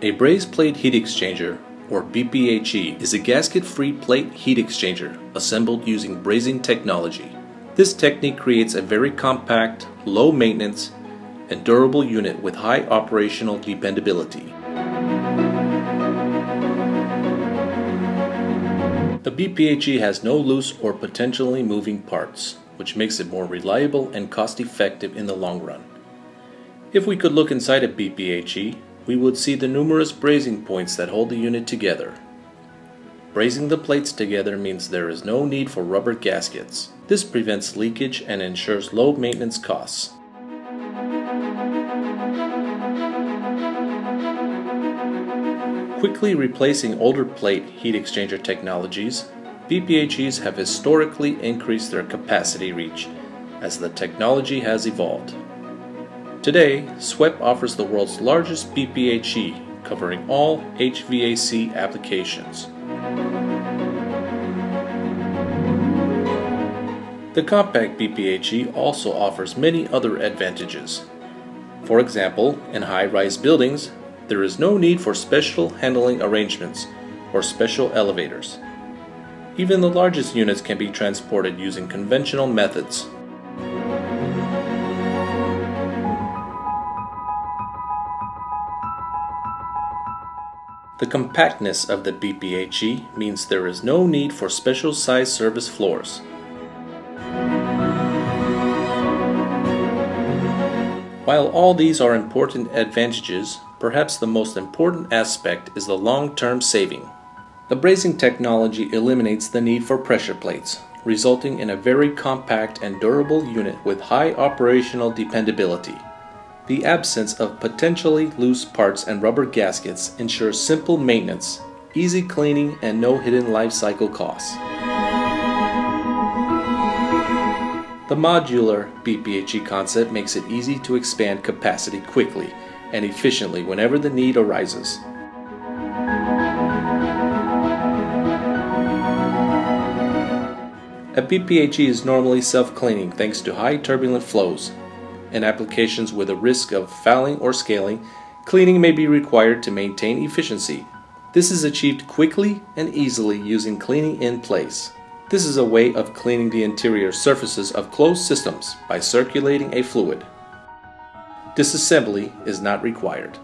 A brazed plate heat exchanger, or BPHE, is a gasket-free plate heat exchanger assembled using brazing technology. This technique creates a very compact, low maintenance, and durable unit with high operational dependability. The BPHE has no loose or potentially moving parts, which makes it more reliable and cost-effective in the long run. If we could look inside a BPHE, we would see the numerous brazing points that hold the unit together. Brazing the plates together means there is no need for rubber gaskets. This prevents leakage and ensures low maintenance costs. Quickly replacing older plate heat exchanger technologies, BPHEs have historically increased their capacity reach as the technology has evolved. Today, SWEP offers the world's largest BPHE covering all HVAC applications. The compact BPHE also offers many other advantages. For example, in high-rise buildings, there is no need for special handling arrangements or special elevators. Even the largest units can be transported using conventional methods The compactness of the BPHE means there is no need for special size service floors. While all these are important advantages, perhaps the most important aspect is the long-term saving. The brazing technology eliminates the need for pressure plates, resulting in a very compact and durable unit with high operational dependability. The absence of potentially loose parts and rubber gaskets ensures simple maintenance, easy cleaning, and no hidden life cycle costs. The modular BPHE concept makes it easy to expand capacity quickly and efficiently whenever the need arises. A BPHE is normally self-cleaning thanks to high turbulent flows, in applications with a risk of fouling or scaling, cleaning may be required to maintain efficiency. This is achieved quickly and easily using cleaning in place. This is a way of cleaning the interior surfaces of closed systems by circulating a fluid. Disassembly is not required.